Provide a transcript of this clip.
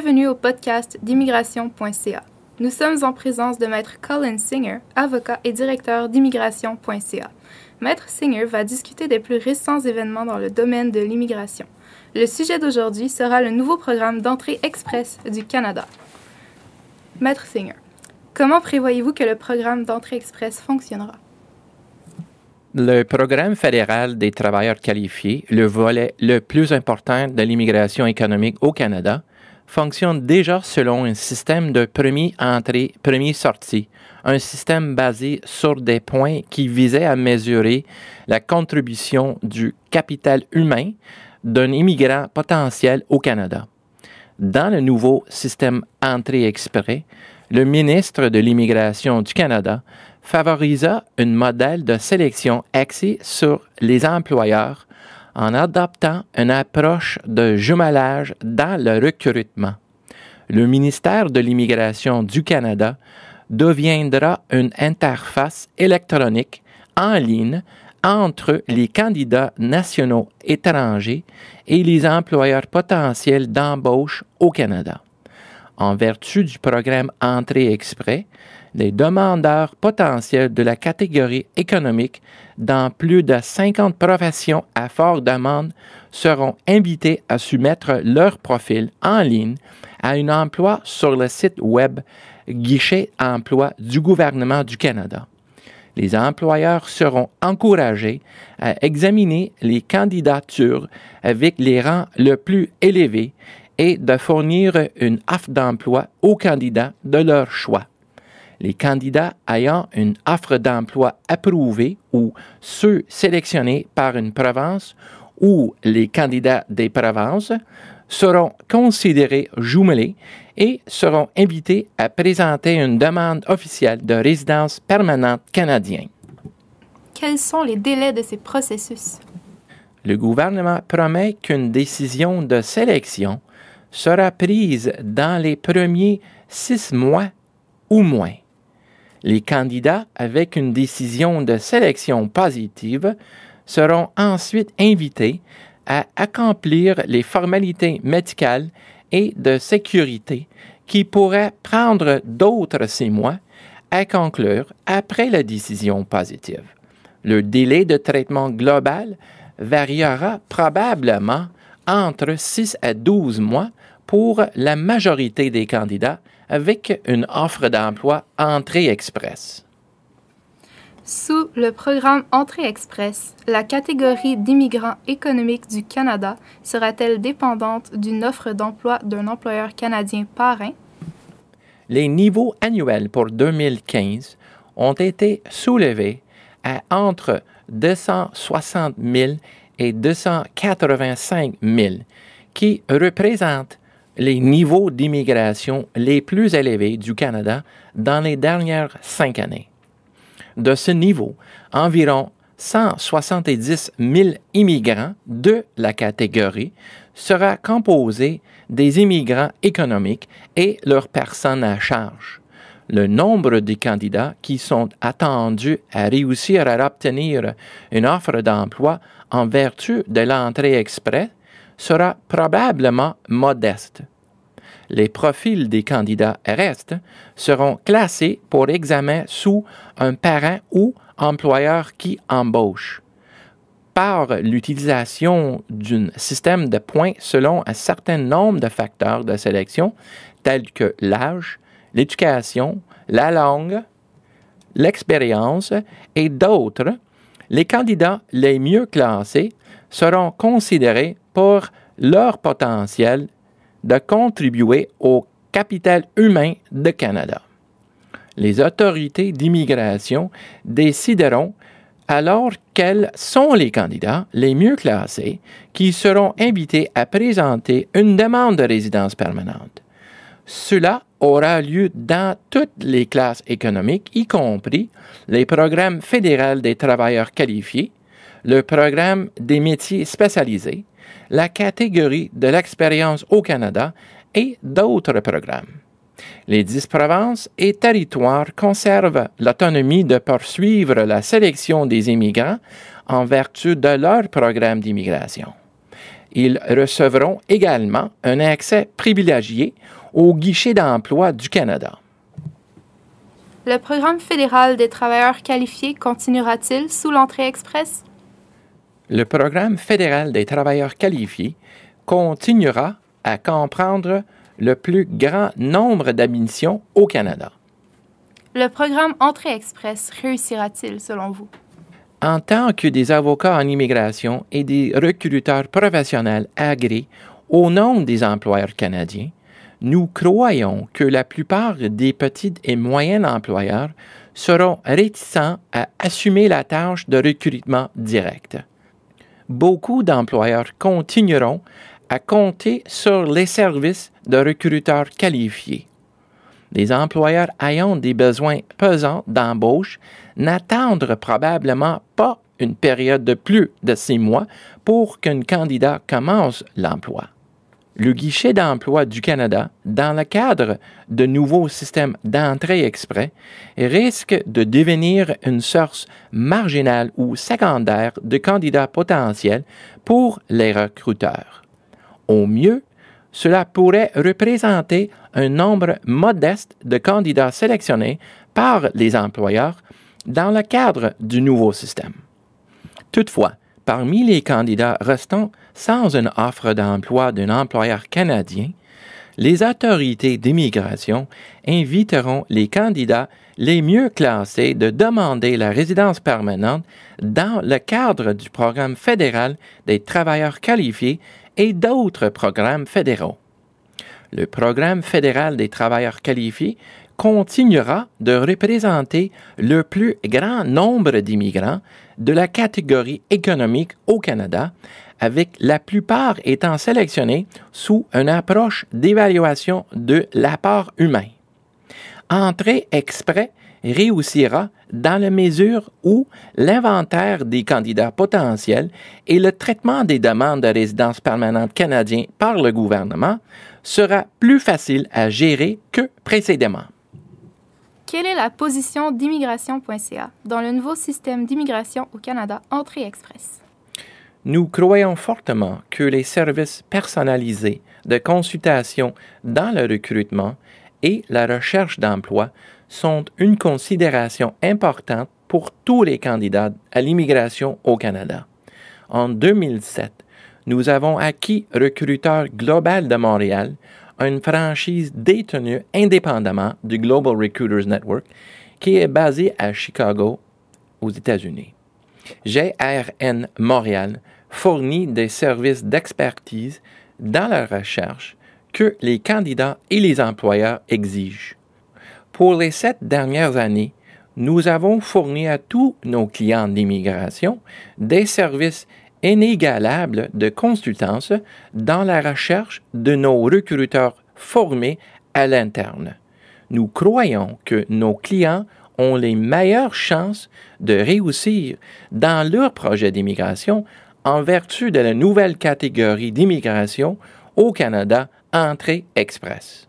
Bienvenue au podcast d'immigration.ca. Nous sommes en présence de Maître Colin Singer, avocat et directeur d'immigration.ca. Maître Singer va discuter des plus récents événements dans le domaine de l'immigration. Le sujet d'aujourd'hui sera le nouveau programme d'entrée express du Canada. Maître Singer, comment prévoyez-vous que le programme d'entrée express fonctionnera? Le programme fédéral des travailleurs qualifiés, le volet le plus important de l'immigration économique au Canada, fonctionne déjà selon un système de premier entrée, premier sortie, un système basé sur des points qui visaient à mesurer la contribution du capital humain d'un immigrant potentiel au Canada. Dans le nouveau système entrée exprès, le ministre de l'Immigration du Canada favorisa un modèle de sélection axé sur les employeurs en adoptant une approche de jumelage dans le recrutement. Le ministère de l'Immigration du Canada deviendra une interface électronique en ligne entre les candidats nationaux étrangers et les employeurs potentiels d'embauche au Canada. En vertu du programme Entrée Exprès, les demandeurs potentiels de la catégorie économique dans plus de 50 professions à forte demande seront invités à soumettre leur profil en ligne à un emploi sur le site web Guichet Emploi du gouvernement du Canada. Les employeurs seront encouragés à examiner les candidatures avec les rangs le plus élevés et de fournir une offre d'emploi aux candidats de leur choix les candidats ayant une offre d'emploi approuvée ou ceux sélectionnés par une province ou les candidats des provinces seront considérés jumelés et seront invités à présenter une demande officielle de résidence permanente canadienne. Quels sont les délais de ces processus? Le gouvernement promet qu'une décision de sélection sera prise dans les premiers six mois ou moins. Les candidats avec une décision de sélection positive seront ensuite invités à accomplir les formalités médicales et de sécurité qui pourraient prendre d'autres six mois à conclure après la décision positive. Le délai de traitement global variera probablement entre 6 à 12 mois pour la majorité des candidats avec une offre d'emploi Entrée Express. Sous le programme Entrée Express, la catégorie d'immigrants économiques du Canada sera-t-elle dépendante d'une offre d'emploi d'un employeur canadien parrain? Les niveaux annuels pour 2015 ont été soulevés à entre 260 000 et 285 000, qui représentent les niveaux d'immigration les plus élevés du Canada dans les dernières cinq années. De ce niveau, environ 170 000 immigrants de la catégorie sera composé des immigrants économiques et leurs personnes à charge. Le nombre de candidats qui sont attendus à réussir à obtenir une offre d'emploi en vertu de l'entrée exprès sera probablement modeste. Les profils des candidats restes seront classés pour examen sous un parent ou employeur qui embauche par l'utilisation d'un système de points selon un certain nombre de facteurs de sélection tels que l'âge, l'éducation, la langue, l'expérience et d'autres, les candidats les mieux classés seront considérés leur potentiel de contribuer au capital humain de Canada. Les autorités d'immigration décideront alors quels sont les candidats les mieux classés qui seront invités à présenter une demande de résidence permanente. Cela aura lieu dans toutes les classes économiques, y compris les programmes fédéraux des travailleurs qualifiés, le programme des métiers spécialisés, la catégorie de l'expérience au Canada et d'autres programmes. Les dix provinces et territoires conservent l'autonomie de poursuivre la sélection des immigrants en vertu de leur programme d'immigration. Ils recevront également un accès privilégié au guichet d'emploi du Canada. Le programme fédéral des travailleurs qualifiés continuera-t-il sous l'entrée express? Le programme fédéral des travailleurs qualifiés continuera à comprendre le plus grand nombre d'admissions au Canada. Le programme Entrée Express réussira-t-il selon vous? En tant que des avocats en immigration et des recruteurs professionnels agréés au nom des employeurs canadiens, nous croyons que la plupart des petits et moyens employeurs seront réticents à assumer la tâche de recrutement direct. Beaucoup d'employeurs continueront à compter sur les services de recruteurs qualifiés. Les employeurs ayant des besoins pesants d'embauche n'attendent probablement pas une période de plus de six mois pour qu'un candidat commence l'emploi. Le guichet d'emploi du Canada, dans le cadre de nouveaux systèmes d'entrée exprès, risque de devenir une source marginale ou secondaire de candidats potentiels pour les recruteurs. Au mieux, cela pourrait représenter un nombre modeste de candidats sélectionnés par les employeurs dans le cadre du nouveau système. Toutefois, parmi les candidats restants sans une offre d'emploi d'un employeur canadien, les autorités d'immigration inviteront les candidats les mieux classés de demander la résidence permanente dans le cadre du programme fédéral des travailleurs qualifiés et d'autres programmes fédéraux. Le programme fédéral des travailleurs qualifiés continuera de représenter le plus grand nombre d'immigrants de la catégorie économique au Canada, avec la plupart étant sélectionnés sous une approche d'évaluation de l'apport humain. Entrée exprès réussira dans la mesure où l'inventaire des candidats potentiels et le traitement des demandes de résidence permanente canadiens par le gouvernement sera plus facile à gérer que précédemment. Quelle est la position d'immigration.ca dans le nouveau système d'immigration au Canada Entrée Express? Nous croyons fortement que les services personnalisés de consultation dans le recrutement et la recherche d'emploi sont une considération importante pour tous les candidats à l'immigration au Canada. En 2007, nous avons acquis Recruteur Global de Montréal, une franchise détenue indépendamment du Global Recruiters Network qui est basée à Chicago, aux États-Unis. GRN Montréal fournit des services d'expertise dans la recherche que les candidats et les employeurs exigent. Pour les sept dernières années, nous avons fourni à tous nos clients d'immigration des services inégalables de consultance dans la recherche de nos recruteurs formés à l'interne. Nous croyons que nos clients ont les meilleures chances de réussir dans leur projet d'immigration en vertu de la nouvelle catégorie d'immigration au Canada Entrée Express.